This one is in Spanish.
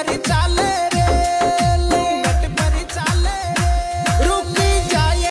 everybody talk.